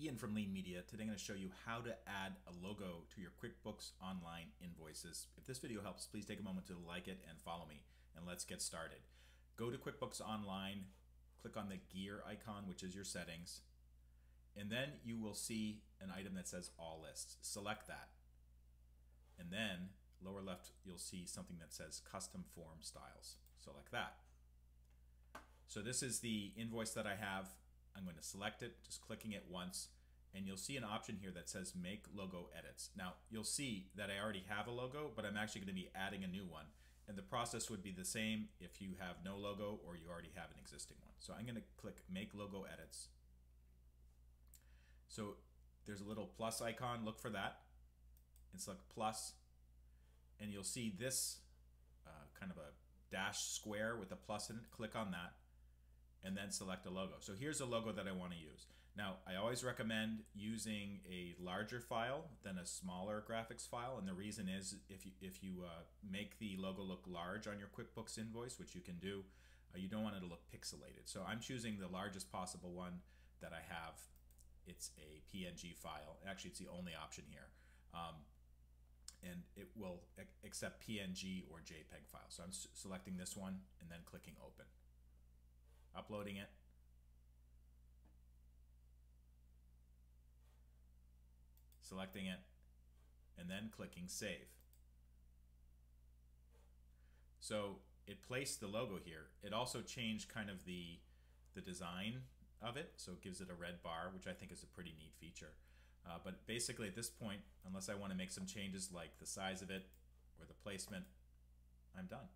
Ian from Lean Media. Today I'm going to show you how to add a logo to your QuickBooks Online invoices. If this video helps, please take a moment to like it and follow me, and let's get started. Go to QuickBooks Online, click on the gear icon, which is your settings, and then you will see an item that says All Lists. Select that. And then lower left, you'll see something that says Custom Form Styles. Select that. So this is the invoice that I have I'm going to select it, just clicking it once, and you'll see an option here that says make logo edits. Now you'll see that I already have a logo, but I'm actually going to be adding a new one. And the process would be the same if you have no logo or you already have an existing one. So I'm going to click make logo edits. So there's a little plus icon, look for that, and select plus, and you'll see this uh, kind of a dash square with a plus in it. Click on that and then select a logo. So here's a logo that I want to use. Now, I always recommend using a larger file than a smaller graphics file, and the reason is if you, if you uh, make the logo look large on your QuickBooks invoice, which you can do, uh, you don't want it to look pixelated. So I'm choosing the largest possible one that I have. It's a PNG file. Actually, it's the only option here. Um, and it will accept PNG or JPEG files. So I'm selecting this one and then clicking open uploading it. Selecting it, and then clicking Save. So it placed the logo here. It also changed kind of the, the design of it, so it gives it a red bar, which I think is a pretty neat feature. Uh, but basically at this point, unless I want to make some changes like the size of it or the placement, I'm done.